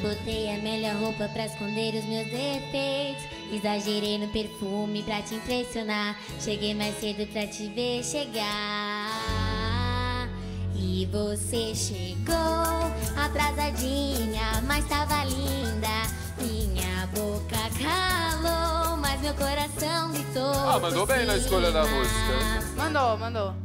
Botei a melhor roupa pra esconder os meus defeitos. Exagerei no perfume pra te impressionar. Cheguei mais cedo pra te ver chegar. E você chegou atrasadinha, mas tava linda. Minha boca calou, mas meu coração gritou. Ah, mandou bem na escolha da música. Mandou, mandou.